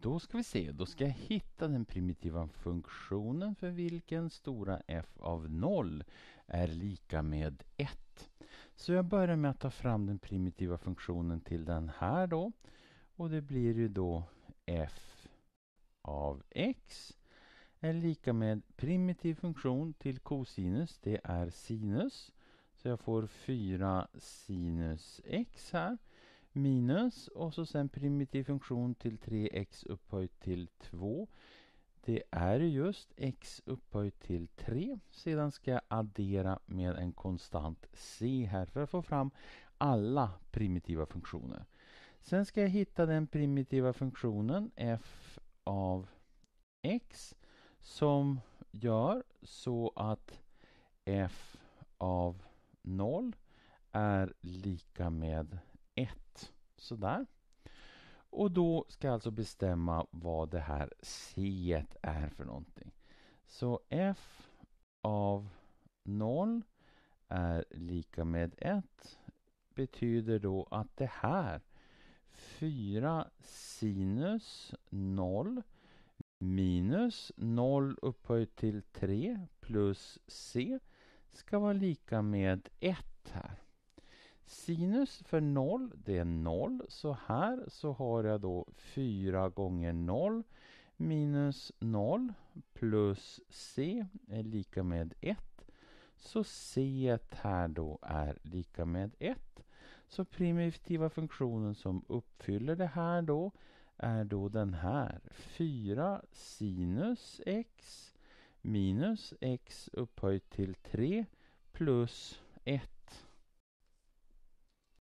Då ska vi se, då ska jag hitta den primitiva funktionen för vilken stora f av 0 är lika med 1. Så jag börjar med att ta fram den primitiva funktionen till den här då. Och det blir ju då f av x är lika med primitiv funktion till cosinus, det är sinus. Så jag får 4 sinus x här minus och så sen primitiv funktion till 3x upphöjt till 2. Det är just x upphöjt till 3. Sedan ska jag addera med en konstant c här för att få fram alla primitiva funktioner. Sen ska jag hitta den primitiva funktionen f av x som gör så att f av 0 är lika med 1. Sådär. Och då ska jag alltså bestämma vad det här c är för någonting. Så f av 0 är lika med 1 betyder då att det här 4 sinus 0 minus 0 upphöjt till 3 plus c ska vara lika med 1 här. Sinus för 0, det är 0. Så här så har jag då 4 gånger 0 minus 0 plus c är lika med 1. Så c här då är lika med 1. Så primitiva funktionen som uppfyller det här då är då den här. 4 sinus x minus x upphöjt till 3 plus 1